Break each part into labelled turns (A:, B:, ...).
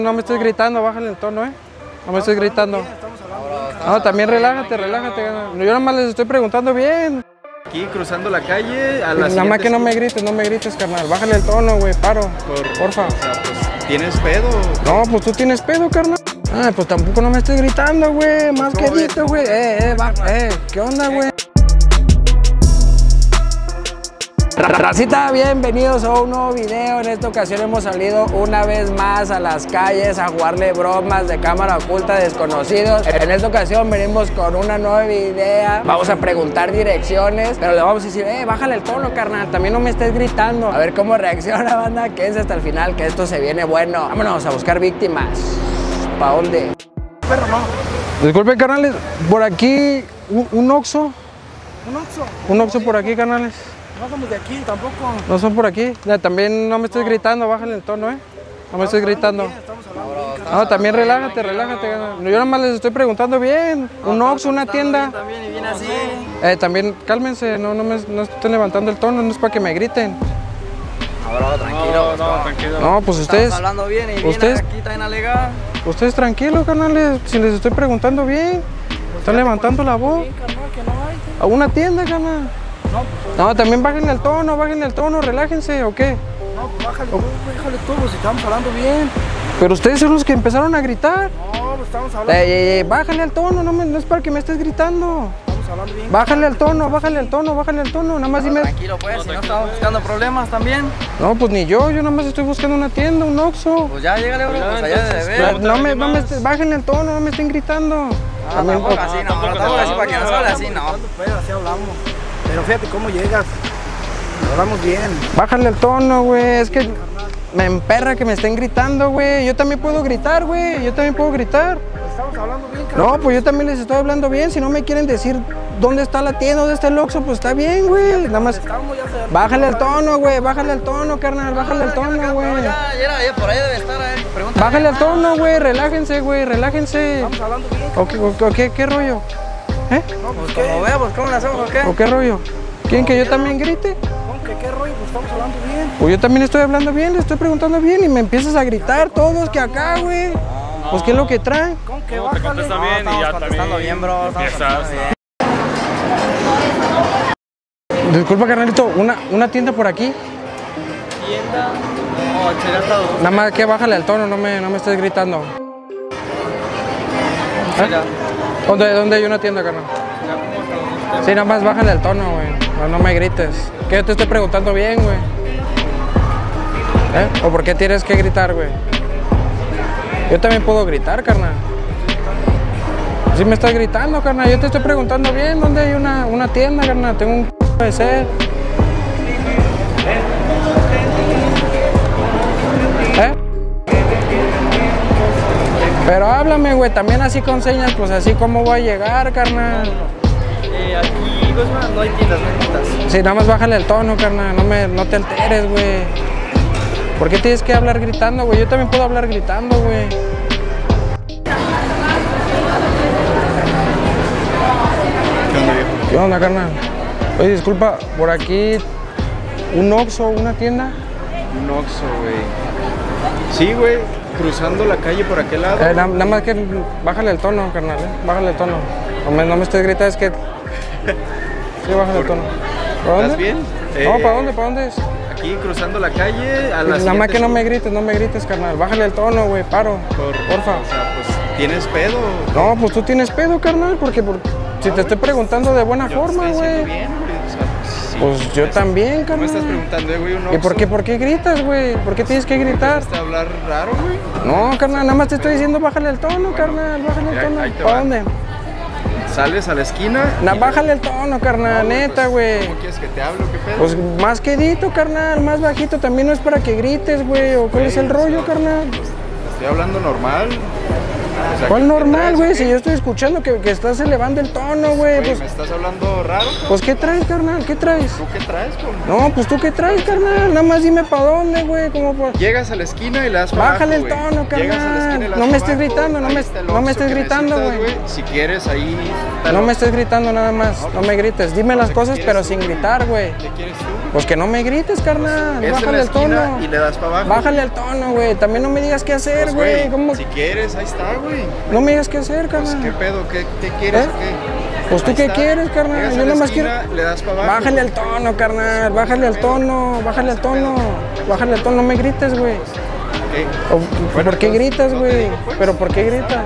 A: No me estés gritando, bájale el tono, ¿eh? No me estés gritando. No, también relájate, relájate. Yo nada más les estoy preguntando bien.
B: Aquí cruzando la calle a la
A: Nada más que no me grites, no me grites, carnal. Bájale el tono, güey, paro.
B: Por-
A: Porfa.
B: O sea, pues, ¿tienes pedo?
A: No, pues tú tienes pedo, carnal. Ah, pues tampoco no me estés gritando, güey. Más
B: ¿cómo
A: quedito, güey. Eh, eh, va, eh. ¿Qué onda, güey? Racita, bienvenidos a un nuevo video. En esta ocasión hemos salido una vez más a las calles a jugarle bromas de cámara oculta a desconocidos. En esta ocasión venimos con una nueva idea. Vamos a preguntar direcciones, pero le vamos a decir, eh, bájale el tono, carnal. También no me estés gritando. A ver cómo reacciona, banda. Quédense hasta el final, que esto se viene bueno. Vámonos a buscar víctimas. ¿Para dónde?
C: Perro, no.
A: Disculpen, carnales. Por aquí, un, un Oxxo.
C: Un Oxxo.
A: Un Oxxo por aquí, carnales.
C: No somos de aquí tampoco.
A: No son por aquí. También no me estés gritando, bájale el tono, ¿eh? No me estés gritando.
C: Bien, estamos hablando bien,
A: No, también relájate, relájate. Yo nada más les estoy preguntando bien. Un Oxxo, una tienda.
B: También y viene así.
A: Eh, también cálmense, no, no me no estén levantando el tono, no es para que me griten.
B: Ahora, tranquilo. No, tranquilo.
A: No, pues ustedes,
B: hablando bien y viene
A: ustedes-
B: aquí también alegar.
A: ustedes tranquilos, carnales. Si les estoy preguntando bien, están levantando la voz.
C: bien, carnal, que no hay.
A: A una tienda, carnal.
C: No, pues,
A: No, también bájenle el tono, bájenle el tono, relájense, ¿o qué?
C: no, pues bájale tú, bájale tú, pues si estamos hablando bien.
A: Pero ustedes son los que empezaron a gritar.
C: No, pues estamos hablando,
A: Ey, ey, ey, bájale al tono, no, me- no es para que me estés gritando.
C: estamos hablando bien.
A: Bájale al tono, bájale al tono, bájale al tono. Nada más dime.
B: Tranquilo, pues, si no estamos buscando problemas también.
A: No, pues ni yo, yo nada más estoy buscando una tienda, un Oxxo.
B: Pues ya, llégale, bro. Pues allá de ver.
A: No me, no me bájenle el tono, no me estén gritando.
B: No,
A: También,
B: tampoco así, no, no, tampoco así para que nos hable así, no.
C: Pues, así hablamos. Pero fíjate cómo llegas. Hablamos bien.
A: bájale el tono, güey. Es que me emperra que me estén gritando, güey. Yo también puedo gritar, güey. Yo también puedo gritar.
C: Estamos hablando bien, carnal.
A: No, pues yo también les estoy hablando bien. Si no me quieren decir dónde está la tienda, dónde está el Oxxo, pues está bien, güey. Nada más. Bájale el tono, güey. Bájale el tono, carnal. Bájale el tono, güey.
B: Ya, ya, ya, por ahí debe estar, eh. Pregunta.
A: Bájale el tono, güey. Relájense, güey. Relájense.
C: Estamos hablando bien.
A: ¿O qué, o- o qué- qué rollo? ¿Eh?
C: No, pues
B: Pues como
C: qué.
B: veamos, ¿cómo le hacemos o qué?
A: ¿O qué rollo? ¿Quieren que yo también grite?
C: ¿Cómo que qué rollo? Pues estamos hablando bien.
A: Pues yo también estoy hablando bien, le estoy preguntando bien y me empiezas a gritar todos que acá, güey. Pues qué es lo que traen.
C: ¿Cómo que
D: No, te
C: bájale?
D: contesta
B: No,
D: bien y
B: estamos
D: ya
B: contestando bien, bro.
D: Empiezas,
B: bien.
A: Disculpa, carnalito, una, una tienda por aquí.
B: Tienda. No, sería hasta dos.
A: Nada más que bájale al tono, no me, no me estés gritando.
B: Mira,
A: ¿Dónde, ¿Dónde hay una tienda, carnal?
B: usted-
A: Sí, nada más bájale al tono, güey. No, me grites. Que yo te estoy preguntando bien, güey. ¿Eh? ¿O por qué tienes que gritar, güey? Yo también puedo gritar, carnal. Si me estás gritando, carnal. Yo te estoy preguntando bien dónde hay una, una tienda, carnal. Tengo un de sed. Pero háblame, güey. También así con señas, pues así como voy a llegar, carnal.
B: Eh, aquí, pues, no hay tiendas, no hay tiendas.
A: Sí, nada más bájale el tono, carnal. No, me, no te alteres, güey. ¿Por qué tienes que hablar gritando, güey? Yo también puedo hablar gritando, güey. ¿Qué onda, carnal? Oye, disculpa, por aquí un Oxxo, una tienda.
B: Un Oxxo, güey. Sí, güey. Cruzando la calle por aquel lado.
A: Eh, na- nada más que bájale el tono, carnal, ¿eh? Bájale el tono. No me, no me estés gritando, es que... Sí, bájale el tono. ¿Para dónde?
B: ¿Estás bien?
A: No,
B: Eh,
A: ¿para dónde? ¿Para dónde es?
B: Aquí cruzando la calle a la
A: Nada más que no me grites, no me grites, carnal. Bájale el tono, güey, paro.
B: Por,
A: Porfa.
B: O sea, pues, ¿tienes pedo?
A: No, pues tú tienes pedo, carnal, porque por- si te estoy preguntando de buena
B: Yo
A: forma, güey.
B: bien, güey. O sea, sí,
A: Pues yo también,
B: ¿Cómo
A: carnal.
B: estás preguntando, eh, güey? Un
A: ¿Y por qué, por qué gritas, güey? ¿Por qué tienes que gritar?
B: ¿Te hablar raro, güey?
A: No, carnal, nada más te estoy diciendo bájale el tono, carnal, bájale el tono.
B: ahí te
A: ¿Para
B: va.
A: dónde?
B: Sales a la esquina.
A: Na,
B: y-
A: bájale el tono, carnal, neta, güey.
B: ¿Cómo quieres que te hable o qué pedo?
A: Pues más quedito, carnal, más bajito. También no es para que grites, güey. ¿O cuál es el rollo, carnal?
B: Te estoy hablando normal. Sea,
A: ¿Cuál
B: ¿qué
A: normal, güey? Si yo estoy escuchando que, que estás elevando el tono, güey.
B: Güey,
A: Pues,
B: ¿me estás hablando raro? cabrón?
A: pues, ¿qué traes, carnal? ¿Qué traes?
B: ¿Tú qué traes, con?
A: No, pues, ¿tú qué traes, carnal? Nada más dime para dónde, güey. Como por...
B: Llegas a la esquina y le das para
A: Bájale
B: abajo,
A: el tono,
B: Llegas a la esquina y le
A: carnal.
B: das
A: No me estés gritando, no me- no estés gritando, güey.
B: Si quieres, ahí
A: No me estés gritando nada más. No me grites. Dime las
B: ¿Qué
A: cosas, pero sin gritar, güey.
B: ¿Qué quieres tú?
A: Pues que no me grites, carnal.
B: Es
A: Bájale el tono.
B: y le das para abajo.
A: Bájale el tono, güey. También no me digas qué hacer,
B: Pues,
A: güey. ¿Cómo?
B: Si quieres, ahí está, güey.
A: No me digas qué hacer,
B: Pues,
A: carnal.
B: ¿qué pedo? ¿Qué, qué quieres
A: ¿Eh?
B: o qué?
A: Pues tú qué
B: está.
A: quieres, carnal. Yo nada más quiero.
B: Le das para abajo.
A: Bájale el tono, carnal. Bájale el tono. Bájale el tono. Bájale el tono. No me grites, güey.
B: Ok.
A: O-
B: Bueno,
A: ¿Por qué
B: entonces,
A: gritas, güey?
B: pues.
A: ¿Pero por qué gritas?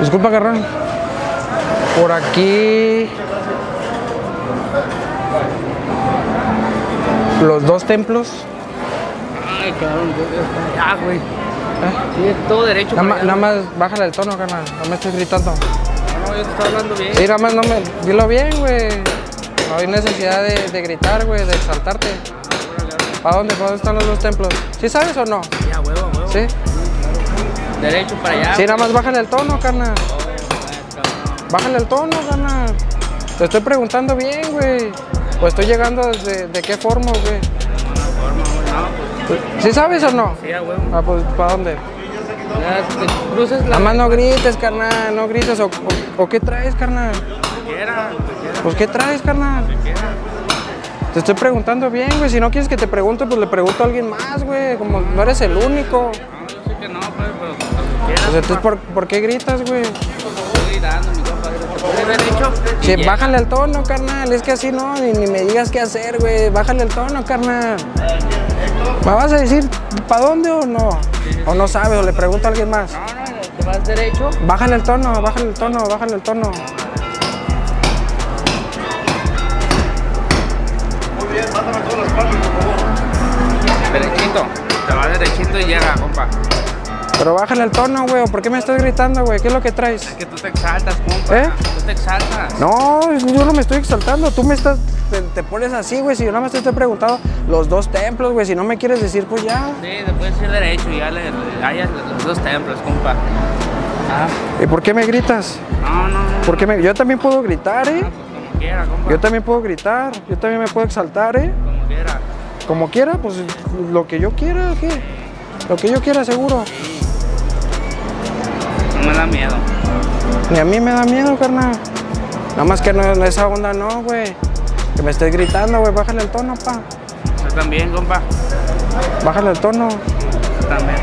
A: Disculpa, carnal. Por aquí. Los dos templos.
D: Ay, cabrón, yo voy hasta allá, güey. Sí, todo derecho.
A: Nada,
D: allá,
A: nada
D: güey.
A: más bájale el tono, carnal. No me estés gritando.
D: No, yo te estaba hablando bien.
A: Sí, nada más no me. Dilo bien, güey. No hay necesidad de, de gritar, güey, de exaltarte. ¿Para dónde? ¿Para dónde están los dos templos? ¿Sí sabes o no?
D: Ya, huevo, huevo.
A: Sí.
D: Derecho para allá.
A: Sí, nada más bájale el tono, carnal. Bájale el tono, carnal. Te estoy preguntando bien, güey. O estoy llegando desde de qué forma, güey.
D: Pues,
A: ¿Sí sabes o no?
D: sí, huevo.
A: Ah, pues, ¿para dónde?
D: Ya, te cruzas la.
A: Nada más no grites, carnal, no grites. ¿O, o- o qué traes, carnal?
D: Quiera,
A: Pues, ¿qué traes, carnal? Te estoy preguntando bien, güey. Si no quieres que te pregunte, pues le pregunto a alguien más, güey. Como no eres el único.
D: No, yo sé que no, pues, pero.
A: Pues entonces, ¿por, por qué gritas, güey?
D: Llega.
A: bájale el tono, carnal. Es que así no, ni, ni me digas qué hacer, güey. Bájale el tono, carnal. ¿Me vas a decir para dónde o no? O no sabes, o le pregunto a alguien más.
D: No, no, te vas derecho.
A: Bájale el tono, bájale el tono, bájale el tono.
D: Derechito. Te vas derechito y llega, compa.
A: Pero bájale el tono, güey. ¿o ¿Por qué me estás gritando, güey? ¿Qué es lo que traes?
D: Es que tú te exaltas, compa.
A: ¿Eh?
D: Tú te exaltas.
A: No, yo no me estoy exaltando. Tú me estás. Te, te pones así, güey. Si yo nada más te estoy preguntando los dos templos, güey. Si no me quieres decir, pues ya.
D: Sí, te puedes ir derecho y ya le, hallas los dos templos, compa. Ah,
A: ¿Y por qué me gritas?
D: no, no, no.
A: ¿Por qué me... Yo también puedo gritar, ¿eh?
D: Pues como quiera, compa.
A: Yo también puedo gritar. Yo también me puedo exaltar, ¿eh?
D: Como quiera.
A: Como quiera, pues lo que yo quiera, ¿qué? Lo que yo quiera, seguro.
D: No me da miedo.
A: Ni a mí me da miedo, carnal. Nada más que no, esa onda no, güey. Que me estés gritando, güey. Bájale el tono, pa.
D: Yo también, compa.
A: Bájale el tono.
D: Yo también.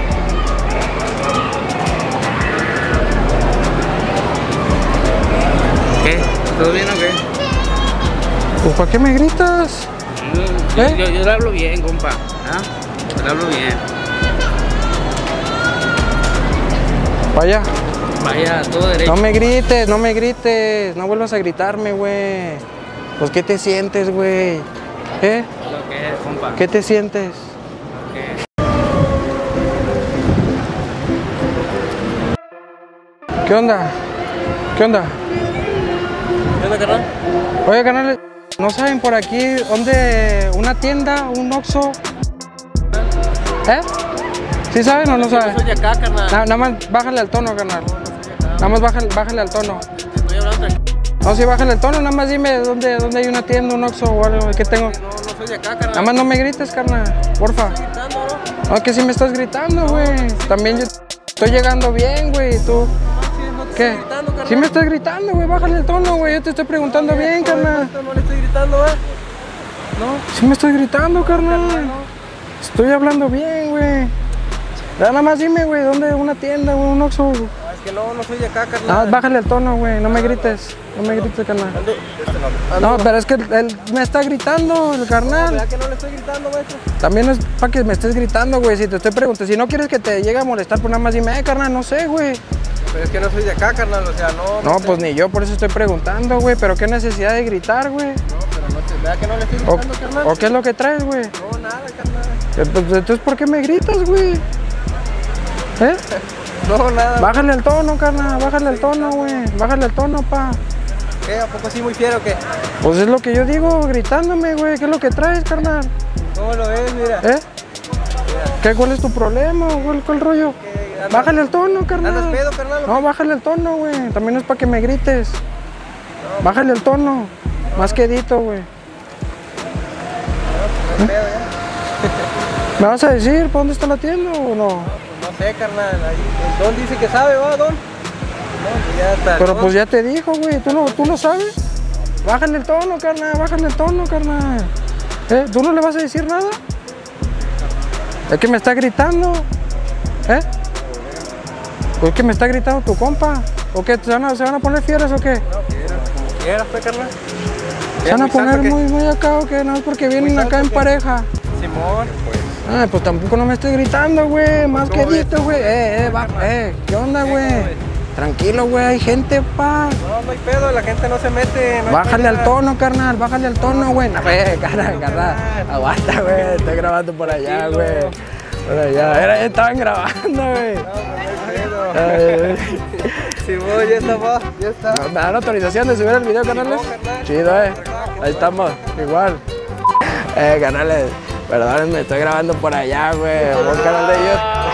D: ¿Qué? ¿Todo bien o qué?
A: Pues, ¿para qué me gritas?
D: Yo,
A: ¿Eh?
D: yo, yo le hablo bien, compa. ¿Ah? Yo le hablo bien.
A: Vaya.
D: Vaya, todo derecho.
A: No me grites, no me grites. No vuelvas a gritarme, güey. Pues, ¿qué te sientes, güey? ¿Eh?
D: Lo que es, compa.
A: ¿Qué te sientes?
D: ¿Qué?
A: ¿Qué onda? ¿Qué onda?
D: ¿Qué onda, carnal?
A: Oye, canales, ¿no saben por aquí dónde una tienda, un Oxxo? ¿Eh? ¿Sí saben o no saben?
D: soy acá, carnal.
A: Na- nada más bájale al tono, canal. Nada más bájale, bájale al tono. No, sí, bájale el tono, nada más dime dónde, dónde hay una tienda, un Oxxo o algo que tengo.
D: No, no soy de acá, carnal.
A: Nada más no me grites, carnal, porfa.
D: gritando, ¿no?
A: No, que sí me estás gritando, güey. También yo estoy llegando bien, güey, y tú. ¿Qué?
D: gritando, carnal.
A: Sí me estás gritando, güey, bájale el tono, güey. Yo te estoy preguntando bien, carnal.
D: No le estoy gritando, ¿eh?
A: Sí me estoy gritando, carnal. Estoy hablando bien, güey. Nada más dime, güey, ¿dónde una tienda, güey, un Oxxo?
D: Que no, no soy de acá, carnal.
A: Más bájale el tono, güey, no me grites. No me grites, carnal. No, pero es que él me está gritando, el carnal.
D: ¿Verdad que no le estoy gritando, maestro?
A: También es para que me estés gritando, güey. Si te estoy preguntando, si no quieres que te llegue a molestar, pues nada más dime, eh, carnal, no sé, güey.
D: Pero es que no soy de acá, carnal, o sea, no.
A: No, pues ni yo, por eso estoy preguntando, güey. Pero qué necesidad de gritar, güey.
D: No, pero no te. ¿Verdad que no le estoy
A: O,
D: gritando, carnal?
A: o qué es lo que traes, güey.
D: No, nada, carnal.
A: Entonces, ¿por qué me gritas, güey? ¿Eh?
D: No, nada.
A: Bájale el tono, carnal, bájale el tono, güey. Bájale el tono, pa.
C: qué? ¿A poco sí muy fiero o qué?
A: Pues es lo que yo digo, gritándome, güey. ¿Qué es lo que traes, carnal?
C: ¿Cómo lo ves? Mira.
A: ¿Eh? ¿Qué, ¿Cuál es tu problema? ¿Cuál, cuál rollo? Bájale el tono, carnal.
C: ¿Andas pedo, carnal, o
A: No, bájale el tono, güey. También es para que me grites. Bájale el tono. Más quedito, güey.
C: ¿Andas pedo ya?
A: ¿Me vas a decir para dónde está la tienda o no?
C: Sé, carnal. Ahí. El Don dice que sabe, ¿va, Don? No, pues ya está.
A: Pero
C: Don.
A: pues ya te dijo, güey. ¿Tú no, ¿Tú no sabes? Bájale el tono, carnal. Bájale el tono, carnal. ¿Eh? ¿Tú no le vas a decir nada? Es que me está gritando. ¿Eh? Pues que me está gritando tu compa. ¿O qué? ¿Se van a, se van a poner fieras o qué?
C: No, quieras, como quieras, pues, carnal.
A: ¿Se van a poner muy, muy acá o qué? No es porque vienen acá en pareja.
C: Simón.
A: Ah, pues tampoco no me estés gritando, güey. Más
C: ¿Cómo
A: quedito, güey. Eh, eh, va, eh. ¿Qué onda, güey? Tranquilo, güey. Hay gente, pa.
C: No, no hay pedo, la gente no se mete. no
A: Bájale al tono, carnal, bájale al tono, güey. No, güey, carnal, carnal. Aguanta, güey. Estoy grabando por allá, güey. Por allá. Era, estaban grabando, güey.
C: No, no hay pedo.
A: Ay,
C: Simón, ya está, va, ya está.
A: ¿Me dan autorización de subir el video, carnales? Chido, eh. Ahí estamos, igual. Eh, canales, perdónenme, estoy grabando por allá, güey. Un canal de YouTube.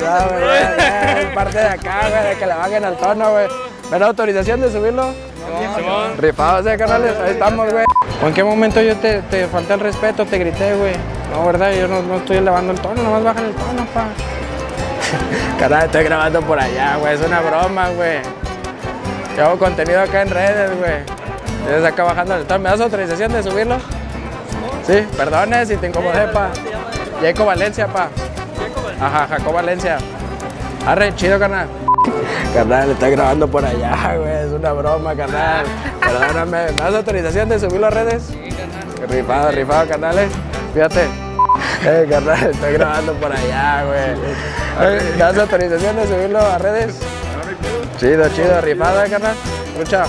A: Perdón, parte de acá, güey, de que le bajen al tono, güey. ¿Me dan autorización de subirlo? Rifados, eh, canales, ahí estamos, güey. ¿O en qué momento yo te, te falté el respeto, te grité, güey? No, ¿verdad? Yo no, no estoy elevando el tono, nomás bajan el tono, pa. Carnal, estoy grabando por allá, güey, es una broma, güey. Yo hago contenido acá en redes, güey. Tienes acá bajando el tono. ¿Me das autorización de subirlo? Sí, perdone si te incomodé, pa. Jacob Valencia, pa. Ajá, Jacob Valencia. Arre, chido, carnal. Carnal, estoy grabando por allá, güey. Es una broma, carnal. Perdóname. ¿Me das autorización de subirlo a redes? Sí, carnal. Rifado, rifado, carnales. Fíjate. Eh, carnal, estoy grabando por allá, güey. Eh, ¿Me das autorización de subirlo a redes? Chido, chido, rifado, eh, carnal. Escucha.